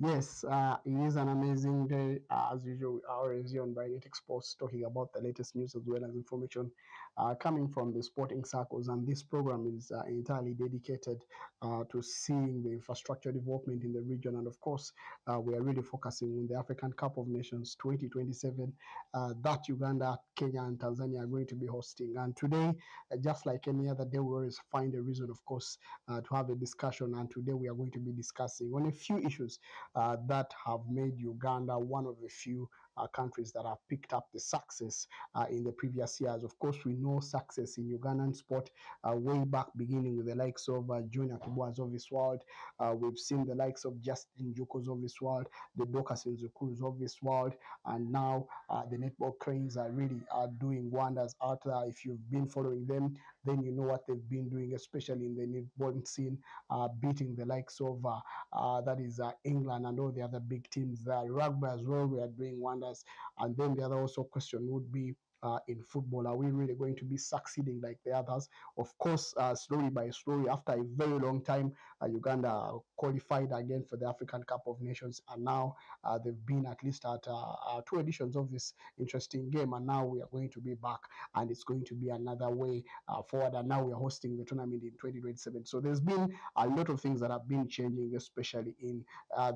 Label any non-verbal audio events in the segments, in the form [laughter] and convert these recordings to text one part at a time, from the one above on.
Yes, uh, it is an amazing day. Uh, as usual, we are here on Brynetic Sports talking about the latest news as well as information uh, coming from the sporting circles. And this program is uh, entirely dedicated uh, to seeing the infrastructure development in the region. And of course, uh, we are really focusing on the African Cup of Nations 2027 uh, that Uganda, Kenya, and Tanzania are going to be hosting. And today, just like any other day, we always find a reason, of course, to have a discussion. And today, we are going to be discussing on a few issues uh, that have made Uganda one of the few uh, countries that have picked up the success uh, in the previous years. Of course, we know success in Ugandan sport uh, way back beginning with the likes of uh, Junior Kibuas of this world. Uh, we've seen the likes of Justin Jukos of this world, the Dorcus Inzikurus of this world, and now uh, the netball cranes are really are doing wonders out there. If you've been following them, then you know what they've been doing, especially in the netball scene, uh, beating the likes of uh, uh, that is uh, England and all the other big teams there. Rugby as well, we are doing wonders. And then the other also question would be. Uh, in football, are we really going to be succeeding like the others? Of course, uh, slowly by slowly, after a very long time, uh, Uganda qualified again for the African Cup of Nations, and now uh, they've been at least at uh, uh, two editions of this interesting game, and now we are going to be back, and it's going to be another way forward. And now we are hosting the tournament in 2027. So there's been a lot of things that have been changing, especially in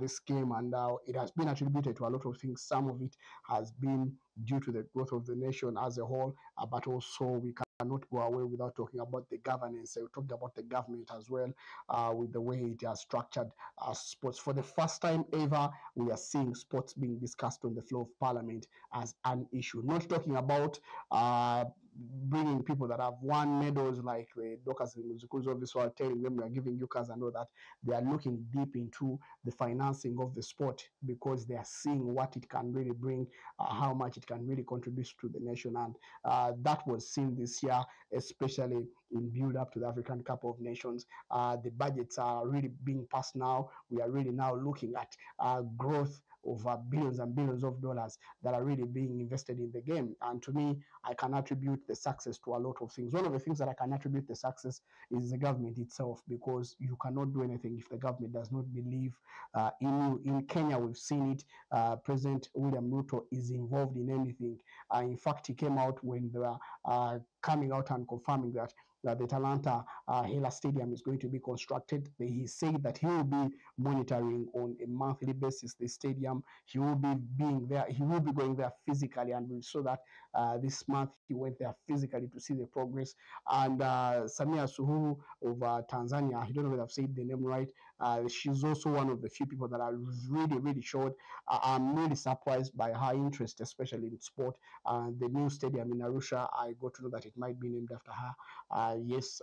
this game, and uh, it has been attributed to a lot of things. Some of it has been due to the growth of the nation as a whole, uh, but also we cannot go away without talking about the governance. We talked about the government as well, uh, with the way it has structured uh, sports. For the first time ever, we are seeing sports being discussed on the floor of parliament as an issue. Not talking about uh, bringing people that have won medals like the Dorcus and Muzuku's of this telling them we are giving you cars and all that. They are looking deep into the financing of the sport because they are seeing what it can really bring, uh, how much it can really contribute to the nation. And uh, that was seen this year, especially in build up to the African Cup of Nations. Uh, the budgets are really being passed now. We are really now looking at uh, growth uh, billions and billions of dollars that are really being invested in the game. And to me, I can attribute the success to a lot of things. One of the things that I can attribute the success is the government itself, because you cannot do anything if the government does not believe uh, in you. In Kenya, we've seen it. Uh, President William Ruto is involved in anything. Uh, in fact, he came out when they were uh, coming out and confirming that that the Talanta uh, Hela Stadium is going to be constructed. He said that he will be monitoring on a monthly basis the stadium. He will be being there. He will be going there physically, and saw that uh, this month he went there physically to see the progress. And uh, Samia Suluhu of uh, Tanzania, I don't know if I've said the name right. Uh, she's also one of the few people that are really, really. Uh, I'm really surprised by her interest, especially in sport. Uh, the new stadium in Arusha, I got to know that it might be named after her. Yes,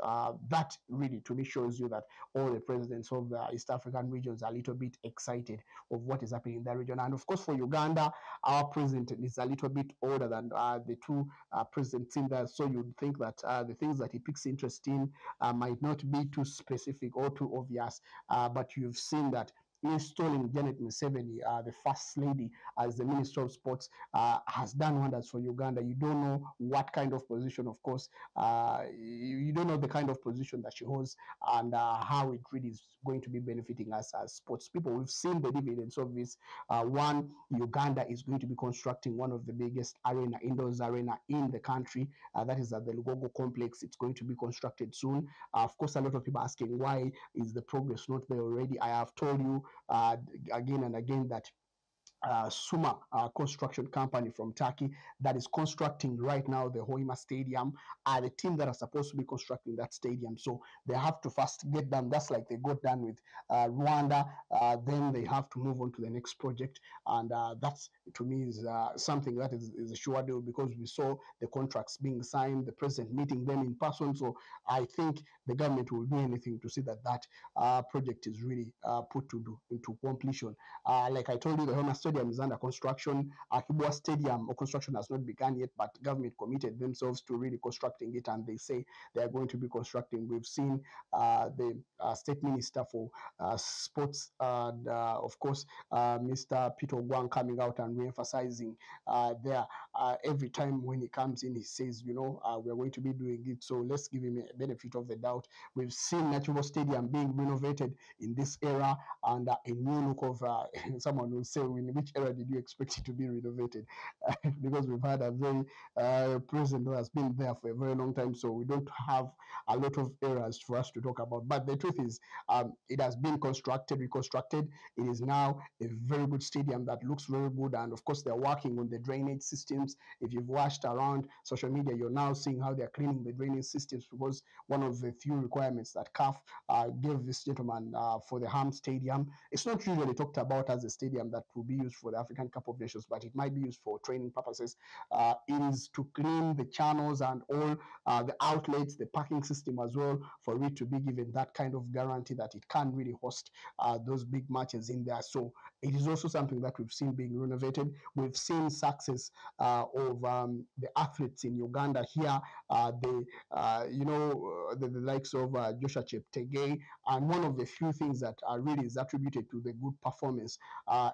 that really to me shows you that all the presidents of the East African regions are a little bit excited of what is happening in that region. And of course, for Uganda, our president is a little bit older than uh, the two presidents in there. So you'd think that uh, the things that he picks interest in uh, might not be too specific or too obvious. Uh, but you've seen that installing Janet Museveni, uh, the first lady, as the Minister of Sports, uh, has done wonders for Uganda. You don't know what kind of position, of course, uh, you, you don't know the kind of position that she holds and uh, how it really is going to be benefiting us as sports people. We've seen the dividends of this. Uh, one, Uganda is going to be constructing one of the biggest arena, indoors arena in the country. Uh, that is at the Lugogo complex. It's going to be constructed soon. Of course, a lot of people asking why is the progress not there already. I have told you Uh, again and again that uh, Summa uh, construction company from Turkey that is constructing right now the Hoima Stadium are the team that are supposed to be constructing that stadium. So they have to first get done. That's like they got done with uh, Rwanda. Uh, then they have to move on to the next project, and uh, that's to me is uh, something that is, is a sure deal because we saw the contracts being signed, the president meeting them in person. So I think the government will do anything to see that that project is really put to do into completion. like I told you, the Hoima Stadium is under construction. Akii Bua Stadium or construction has not begun yet, but government committed themselves to really constructing it, and they say they are going to be constructing. We've seen uh, the uh, State Minister for uh, Sports, and uh, of course, uh, Mr. Peter Ogwang coming out and re-emphasizing uh, there every time when he comes in, he says, you know, we're going to be doing it. So let's give him a benefit of the doubt. We've seen Natural Stadium being renovated in this era and a new look of [laughs] someone will say, in which era did you expect it to be renovated? [laughs] because we've had a very uh, president who has been there for a very long time, so we don't have a lot of eras for us to talk about. But the truth is, um, it has been constructed, reconstructed. It is now a very good stadium that looks very good, and of course, they're working on the drainage systems. If you've watched around social media, you're now seeing how they're cleaning the drainage systems because one of the few requirements that CAF uh, gave this gentleman uh, for the Ham Stadium. It's not usually talked about as a stadium that will be used for the African Cup of Nations, but it might be used for training purposes. Uh, is to clean the channels and all uh, the outlets, the parking system as well, for it to be given that kind of guarantee that it can really host uh, those big matches in there. So it is also something that we've seen being renovated. We've seen success uh, of um, the athletes in Uganda here. Uh, the uh, you know the, the, likes of Joshua Cheptegei, and one of the few things that are really is attributed to the good performance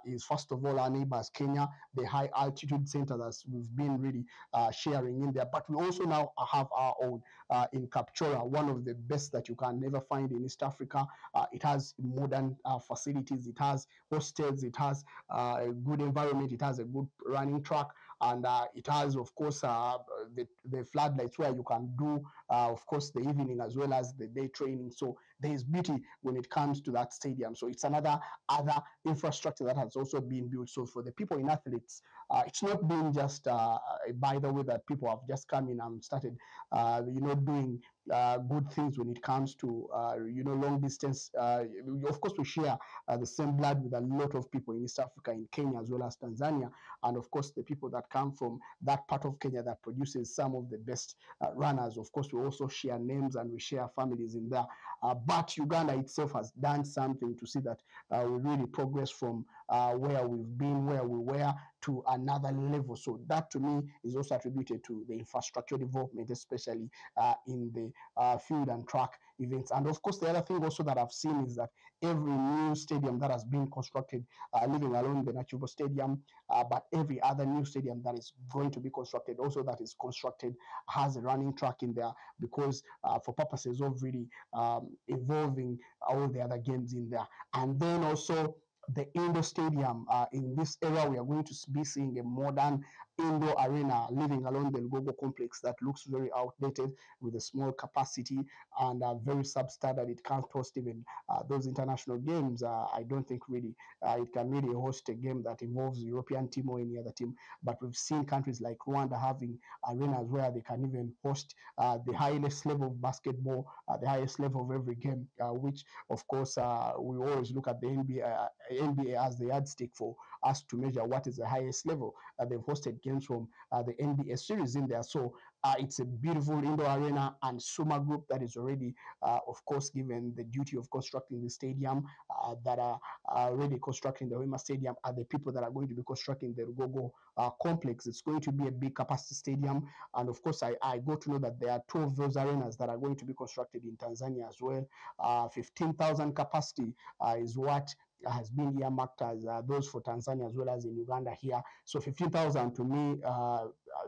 is first of all our neighbors Kenya, the high altitude center that we've been really sharing in there. But we also now have our own uh, in Kapchorwa, one of the best that you can never find in East Africa. Uh, it has modern uh, facilities, it has hostels, it has a good environment, it has a good running track, and uh, it has, of course, uh, the, the floodlights where you can do, of course, the evening as well as the day training. So there is beauty when it comes to that stadium. So it's another other infrastructure that has also been built. So for the people in athletes, it's not been just by the way that people have just come in and started, you know, doing uh, good things when it comes to uh, you know long distance. Uh, of course, we share uh, the same blood with a lot of people in East Africa, in Kenya as well as Tanzania, and of course the people that come from that part of Kenya that produces some of the best uh, runners. Of course, we also share names and we share families in there. Uh, but Uganda itself has done something to see that we really progress from where we've been, where we were, to another level. So that to me is also attributed to the infrastructure development, especially uh, in the uh, field and track events. And of course, the other thing also that I've seen is that every new stadium that has been constructed, uh, leaving alone the Nakivubo Stadium, uh, but every other new stadium that is going to be constructed, also that is constructed, has a running track in there because uh, for purposes of really um, evolving all the other games in there. And then also the indoor stadium. Uh, in this area, we are going to be seeing a modern indoor arena living along the Lugogo complex that looks very outdated with a small capacity and uh, very substandard. It can't host even uh, those international games. Uh, I don't think really uh, it can really host a game that involves European team or any other team. But we've seen countries like Rwanda having arenas where they can even host uh, the highest level of basketball, uh, the highest level of every game, which of course we always look at the NBA, NBA as the yardstick for us to measure what is the highest level. they've hosted games from uh, the NBA series in there. So uh, it's a beautiful indoor arena, and Summa Group that is already, uh, of course, given the duty of constructing the stadium uh, that are already constructing the Hoima Stadium are the people that are going to be constructing the Lugogo uh, complex. It's going to be a big capacity stadium, and of course, I, I got to know that there are two of those arenas that are going to be constructed in Tanzania as well. Uh, 15,000 capacity uh, is what has been earmarked as uh, those for Tanzania as well as in Uganda here. So 15,000 to me, uh,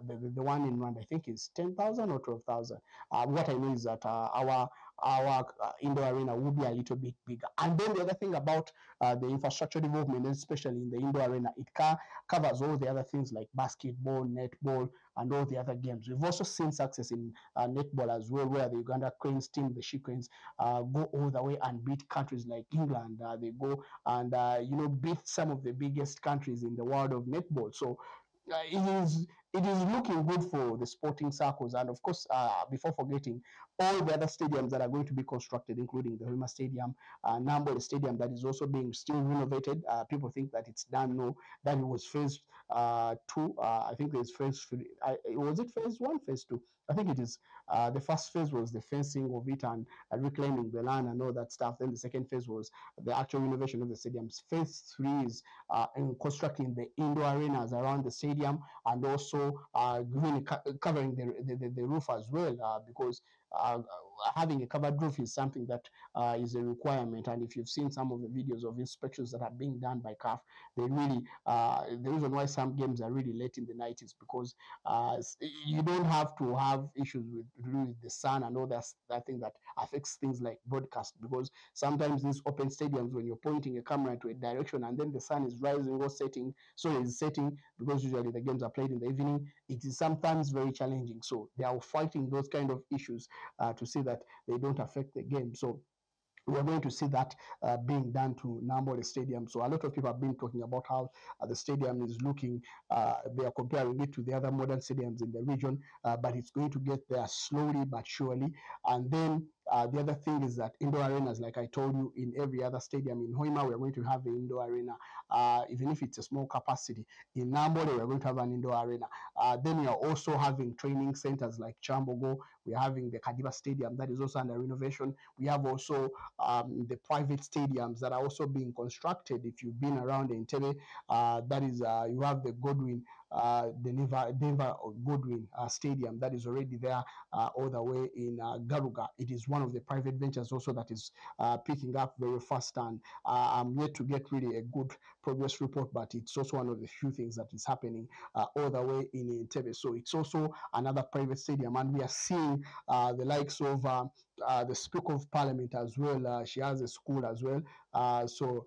the, the one in Rwanda, I think is 10,000 or 12,000. Uh, what I know is that uh, our our uh, indoor arena will be a little bit bigger. And then the other thing about uh, the infrastructure development, especially in the indoor arena, it ca covers all the other things like basketball, netball, and all the other games. We've also seen success in uh, netball as well, where the Uganda Cranes team, the She Cranes, uh, go all the way and beat countries like England. Uh, they go and uh, you know beat some of the biggest countries in the world of netball. So uh, it is it is looking good for the sporting circles. And of course, uh, before forgetting, all the other stadiums that are going to be constructed, including the Hoima Stadium, uh, Namboole Stadium, that is also being still renovated. Uh, people think that it's done. No, that it was phase uh, two. Uh, I think there's phase. Three. Was it phase one, phase two? I think it is. Uh, the first phase was the fencing of it and uh, reclaiming the land and all that stuff. Then the second phase was the actual renovation of the stadiums. Phase three is uh, constructing the indoor arenas around the stadium and also uh, really co covering the, the, the, roof as well uh, because uh, having a covered roof is something that uh, is a requirement. And if you've seen some of the videos of inspections that are being done by CAF, they really, uh, the reason why some games are really late in the night is because uh, you don't have to have issues with, with the sun and all that, that thing that affects things like broadcast. Because sometimes these open stadiums, when you're pointing a camera to a direction and then the sun is rising or setting, so it's setting, because usually the games are played in the evening, it is sometimes very challenging. So they are fighting those kind of issues uh, to see that they don't affect the game. So we are going to see that uh, being done to Namboole Stadium. So a lot of people have been talking about how uh, the stadium is looking. Uh, they are comparing it to the other modern stadiums in the region, uh, but it's going to get there slowly but surely. And then uh, the other thing is that indoor arenas, like I told you, in every other stadium in Hoima, we're going to have an indoor arena, uh, even if it's a small capacity. In Namboole, we're going to have an indoor arena. Uh, then we are also having training centers like Kyambogo. We're having the Kadiba Stadium that is also under renovation. We have also um, the private stadiums that are also being constructed. If you've been around Entebbe, uh, that is, uh, you have the Godwin uh, the Denver, Denver Goodwin uh, Stadium that is already there uh, all the way in uh, Garuga. It is one of the private ventures also that is uh, picking up very fast and uh, I'm yet to get really a good progress report, but it's also one of the few things that is happening all the way in Entebbe. So it's also another private stadium and we are seeing the likes of the Speaker of Parliament as well. she has a school as well. so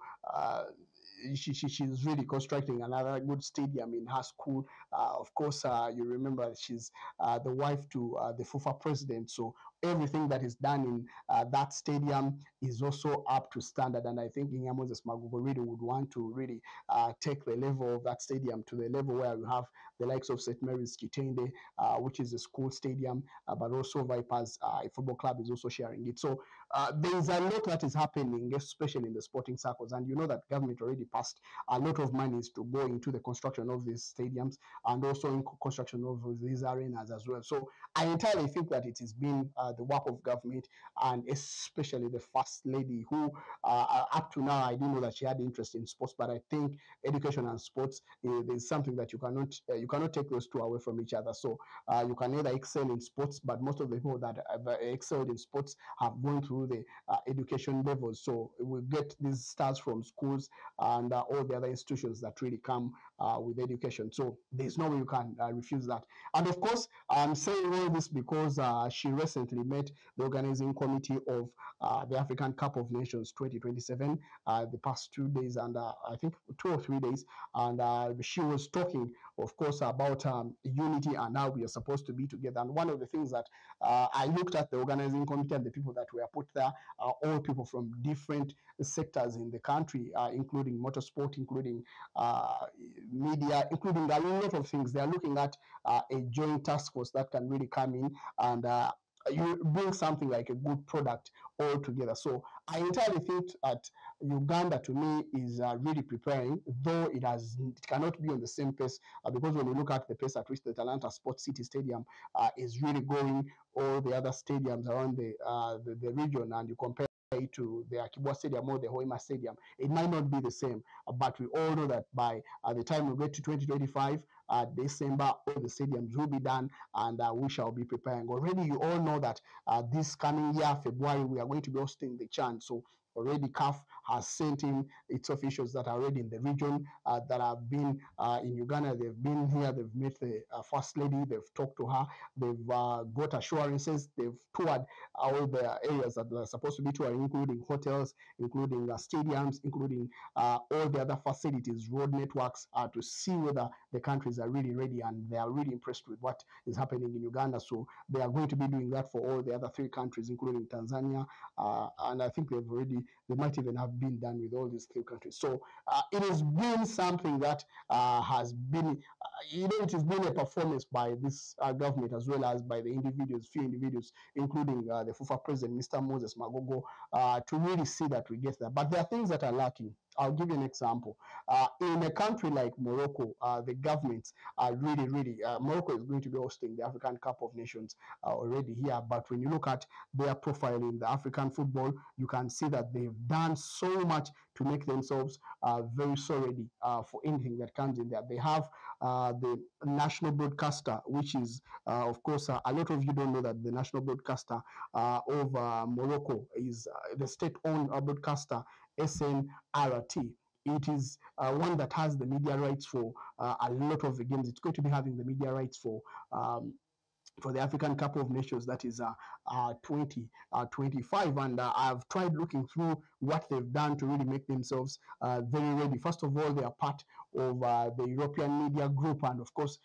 she, she, she's really constructing another good stadium in her school. Uh, of course, uh, you remember she's uh, the wife to uh, the FUFA president. So everything that is done in uh, that stadium is also up to standard. And I think Ingia Moses Magogo really would want to really uh, take the level of that stadium to the level where you have the likes of St. Mary's Kitende, uh, which is a school stadium, uh, but also Vipers uh, Football Club is also sharing it. So uh, there is a lot that is happening, especially in the sporting circles. And you know that government already passed a lot of monies to go into the construction of these stadiums and also in construction of these arenas as well. So I entirely think that it has been uh, the work of government and especially the first lady who uh, uh, up to now I didn't know that she had interest in sports, but I think education and sports is something that you cannot uh, you cannot take those two away from each other. So uh, you can either excel in sports, but most of the people that have excelled in sports have gone through the uh, education levels. So we get these stars from schools and all the other institutions that really come with education. So there's no way you can refuse that. And of course, I'm saying all this because she recently met the organizing committee of uh, the African Cup of Nations 2027 uh, the past two days and uh, I think two or three days and uh, she was talking of course about um, unity and how we are supposed to be together. And one of the things that uh, I looked at the organizing committee and the people that were put there are all people from different sectors in the country uh, including motorsport including media including a lot of things. They are looking at a joint task force that can really come in and you bring something like a good product all together. So I entirely think that Uganda to me is uh, really preparing, though it has it cannot be on the same pace uh, because when you look at the pace at which the Talanta Sports City Stadium uh, is really going, all the other stadiums around the, uh, the, the region, and you compare it to the Akii Bua Stadium or the Hoima Stadium, it might not be the same. But we all know that by uh, the time we get to 2025, uh, December, all the stadiums will be done and uh, we shall be preparing. Already, you all know that uh, this coming year, February, we are going to be hosting the CHAN. So already CAF has sent in its officials that are already in the region uh, that have been uh, in Uganda. They've been here, they've met the uh, First Lady, they've talked to her, they've uh, got assurances, they've toured all the areas that are supposed to be toured, including hotels, including uh, stadiums, including uh, all the other facilities, road networks, to see whether the countries are really ready and they are really impressed with what is happening in Uganda. So they are going to be doing that for all the other three countries, including Tanzania. and I think they've already they might even have been done with all these three countries. So uh, it has been something that uh, has been, uh, you know, it has been a performance by this uh, government as well as by the individuals, few individuals, including uh, the FUFA president, Mr. Moses Magogo, uh, to really see that we get there. But there are things that are lacking. I'll give you an example. Uh, in a country like Morocco, uh, the governments are really, really, uh, Morocco is going to be hosting the African Cup of Nations uh, already here. But when you look at their profile in the African football, you can see that they've done so much to make themselves uh, very so ready uh, for anything that comes in there. They have the national broadcaster, which is, of course, a lot of you don't know that the national broadcaster of Morocco is the state-owned broadcaster SNRT. It is uh, one that has the media rights for uh, a lot of the games. It's going to be having the media rights for um, for the African Cup of Nations, that is uh, uh, 2025. Uh, and uh, I've tried looking through what they've done to really make themselves uh, very ready. First of all, they are part of uh, the European Media Group, and of course,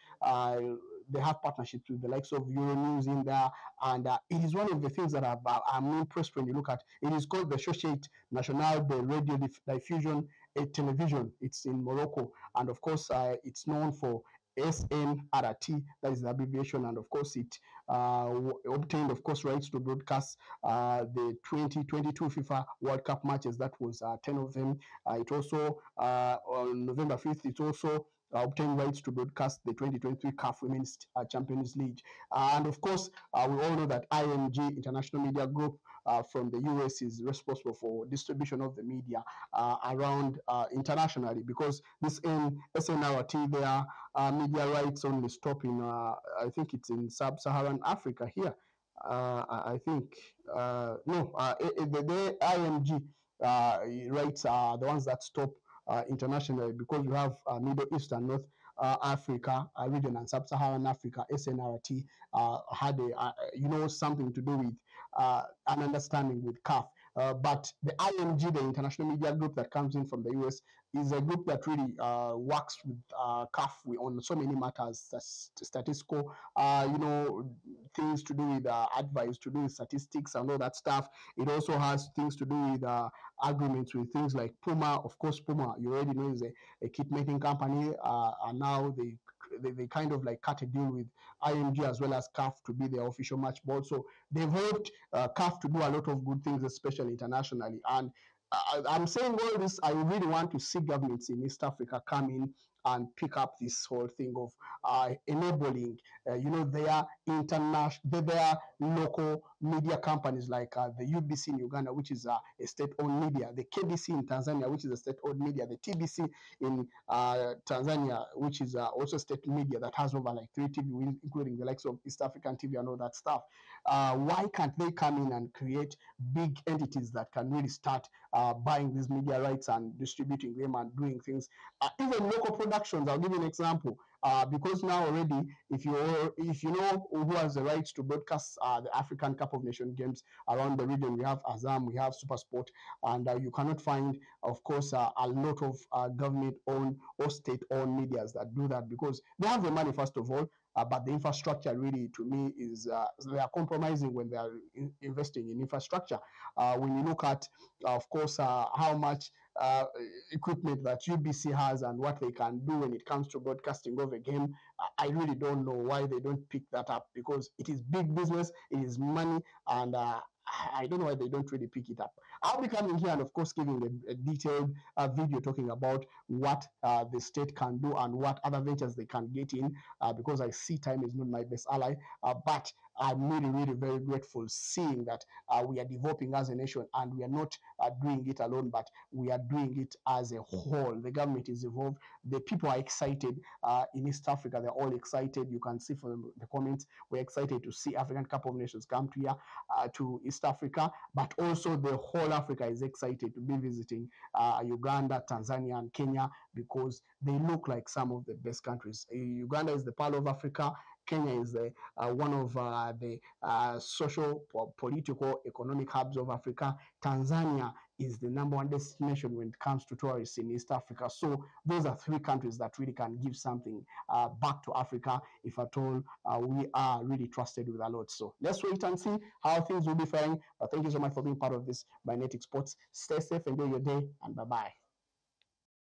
they have partnerships with the likes of Euronews in there, and uh, it is one of the things that I've, uh, I'm impressed when you look at. It is called the Societe Nationale de Radio Diffusion et Television. It's in Morocco, and of course, uh, it's known for SNRT, that is the abbreviation, and of course it uh, obtained, of course, rights to broadcast uh, the 2022 FIFA World Cup matches. That was uh, 10 of them. Uh, it also, uh, on November 5th, it also obtain rights to broadcast the 2023 CAF Women's uh, Champions League. Uh, and of course, uh, we all know that IMG, International Media Group, uh, from the US is responsible for distribution of the media uh, around internationally because this in SNRT, their media rights only stop in, I think it's in sub-Saharan Africa here. I think, no, the, the IMG rights are the ones that stop uh, internationally because you have uh, Middle East and North uh, Africa uh, region and Sub-Saharan Africa, SNRT, uh, had a, uh, you know something to do with uh, an understanding with CAF. Uh, but the IMG, the international media group that comes in from the US, is a group that really uh, works with uh, CAF on so many matters, statistical, uh, you know, things to do with uh, advice, to do with statistics and all that stuff. It also has things to do with uh, agreements with things like Puma. Of course, Puma, you already know, is a, a kit making company, and now they they, they kind of like cut a deal with IMG as well as CAF to be their official match board. So they've helped uh, CAF to do a lot of good things, especially internationally. And I, I'm saying all this, I really want to see governments in East Africa come in and pick up this whole thing of uh, enabling, uh, you know, their international, their local media companies like uh, the UBC in Uganda, which is a state-owned media, the KBC in Tanzania, which is a state-owned media, the TBC in uh, Tanzania, which is uh, also state media that has over like three TV, including the likes of East African TV and all that stuff. Why can't they come in and create big entities that can really start buying these media rights and distributing them and doing things, even local productions. I'll give you an example. Uh, because now already, if you if you know who has the rights to broadcast uh, the African Cup of Nations games around the region, we have Azam, we have SuperSport, and uh, you cannot find, of course, uh, a lot of uh, government-owned or state-owned medias that do that because they have the money first of all, uh, but the infrastructure really, to me, is uh, they are compromising when they are in investing in infrastructure. Uh, when you look at, of course, how much uh, equipment that UBC has and what they can do when it comes to broadcasting of a game. I really don't know why they don't pick that up because it is big business, it is money, and uh, I don't know why they don't really pick it up. I'll be coming here and, of course, giving a, a detailed uh, video talking about what uh, the state can do and what other ventures they can get in uh, because I see time is not my best ally. Uh, but I'm really, really very grateful seeing that uh, we are developing as a nation and we are not uh, doing it alone, but we are doing it as a whole. The government is involved. The people are excited uh, in East Africa. They're all excited. You can see from the comments, we're excited to see African Cup of Nations come to here uh, to East Africa, but also the whole Africa is excited to be visiting uh, Uganda, Tanzania, and Kenya because they look like some of the best countries. Uganda is the pearl of Africa. Kenya is uh, one of uh, the uh, social, political, economic hubs of Africa. Tanzania is the number one destination when it comes to tourists in East Africa. So those are three countries that really can give something uh, back to Africa if at all uh, we are really trusted with a lot. So let's wait and see how things will be faring. But thank you so much for being part of this Brynetic Sports. Stay safe, and enjoy your day, and bye bye.